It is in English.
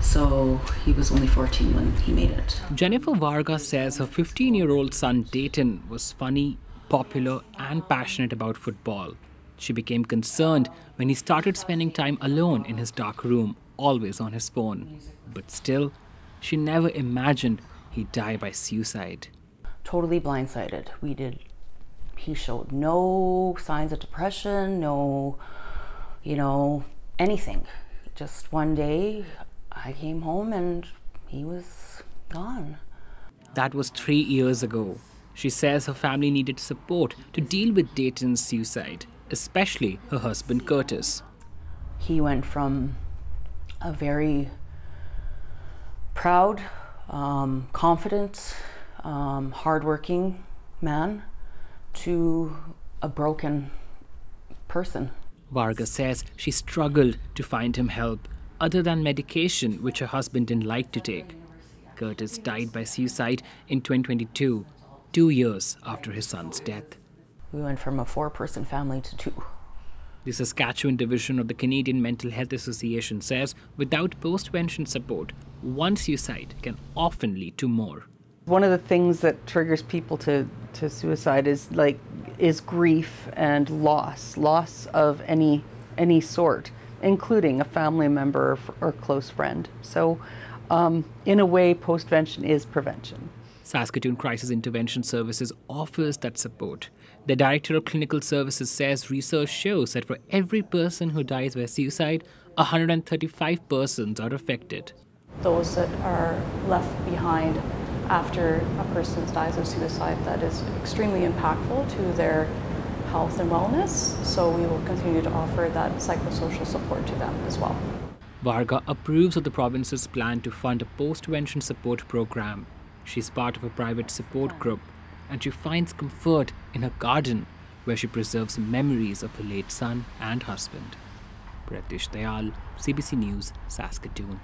So he was only 14 when he made it. Jennifer Varga says her 15 year old son Dayton was funny, popular, and passionate about football. She became concerned when he started spending time alone in his dark room, always on his phone. But still, she never imagined he'd die by suicide. Totally blindsided. We did, he showed no signs of depression, no, you know, anything. Just one day, I came home and he was gone. That was three years ago. She says her family needed support to deal with Dayton's suicide, especially her husband Curtis. He went from a very proud, um, confident, um, hardworking man to a broken person. Varga says she struggled to find him help other than medication, which her husband didn't like to take. Curtis died by suicide in 2022, two years after his son's death. We went from a four person family to two. The Saskatchewan division of the Canadian Mental Health Association says without postvention support, one suicide can often lead to more. One of the things that triggers people to, to suicide is like is grief and loss, loss of any any sort, including a family member or close friend. So, um, in a way, postvention is prevention. Saskatoon Crisis Intervention Services offers that support. The Director of Clinical Services says research shows that for every person who dies by suicide, 135 persons are affected. Those that are left behind after a person dies of suicide, that is extremely impactful to their health and wellness. So we will continue to offer that psychosocial support to them as well. Varga approves of the province's plan to fund a postvention support program. She's part of a private support group and she finds comfort in her garden where she preserves memories of her late son and husband. Pratish Dayal, CBC News, Saskatoon.